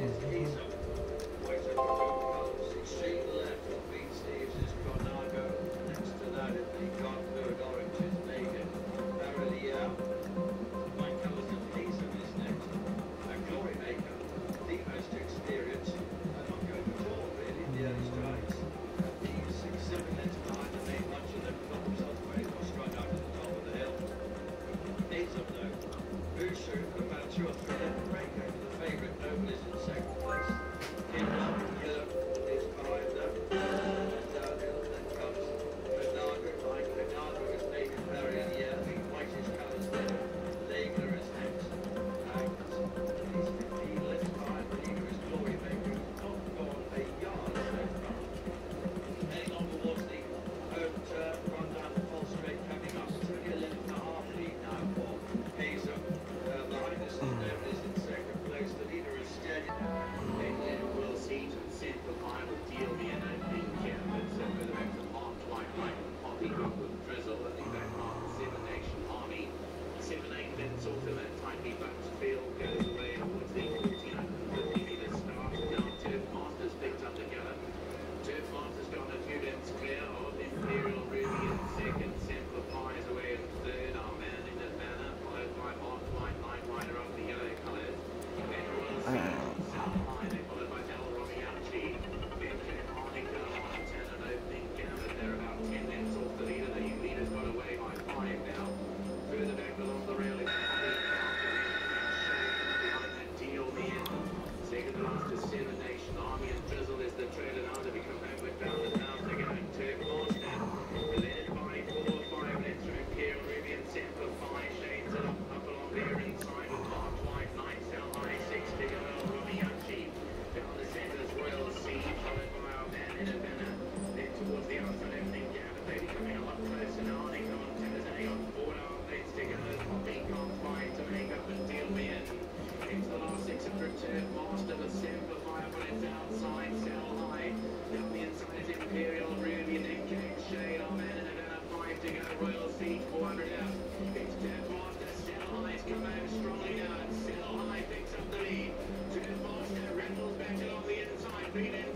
mm -hmm. Green